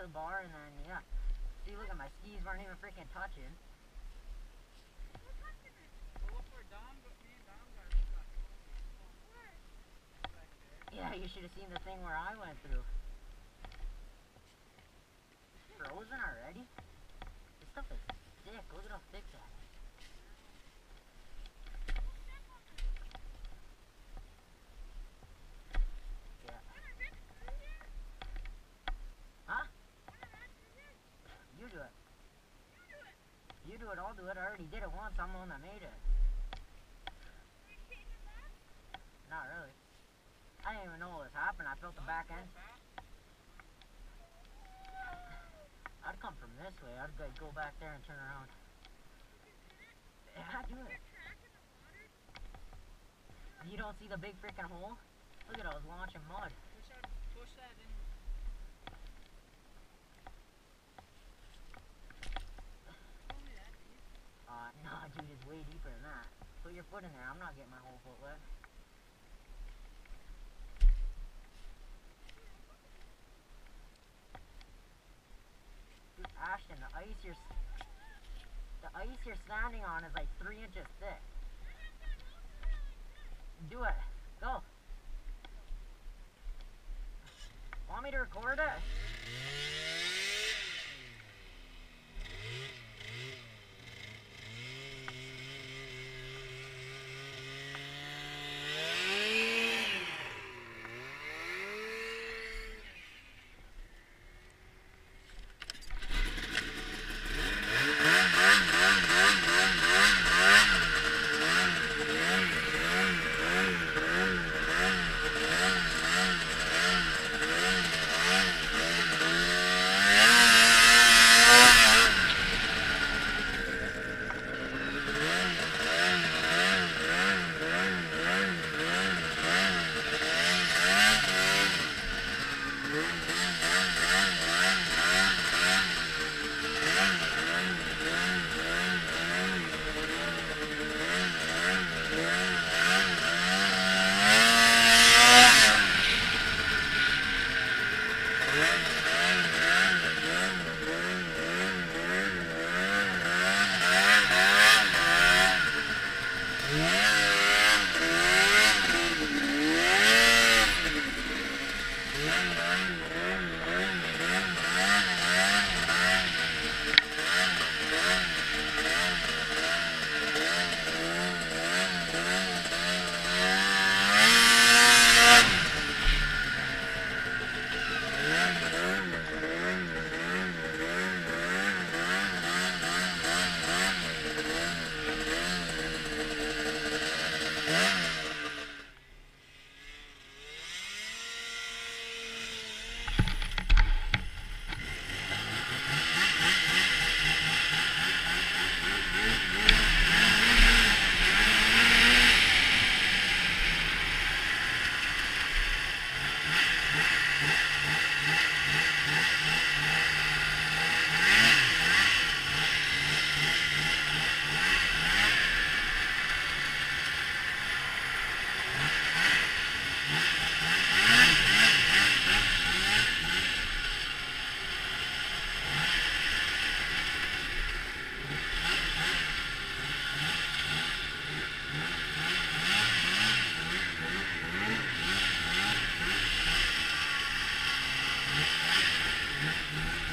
the bar, and then, yeah. See, look at my skis weren't even freaking touching. Yeah, you should have seen the thing where I went through. Frozen already? This stuff is thick. Look at how thick that is. Yeah. Huh? You do it. You do it, I'll do it. I already did it once. I'm the one that made it. Not really. I didn't even know what was happening. I felt the back end. I'd come from this way. I'd like, go back there and turn around. Yeah, do it. You don't see the big freaking hole? Look at it, I was launching mud. Push that, push that in. Only that deep. Uh, no, dude, it's way deeper than that. Put your foot in there. I'm not getting my whole foot wet. Ashton, the ice you're the ice you're standing on is like three inches thick. Do it. Go. Want me to record it? Thank you.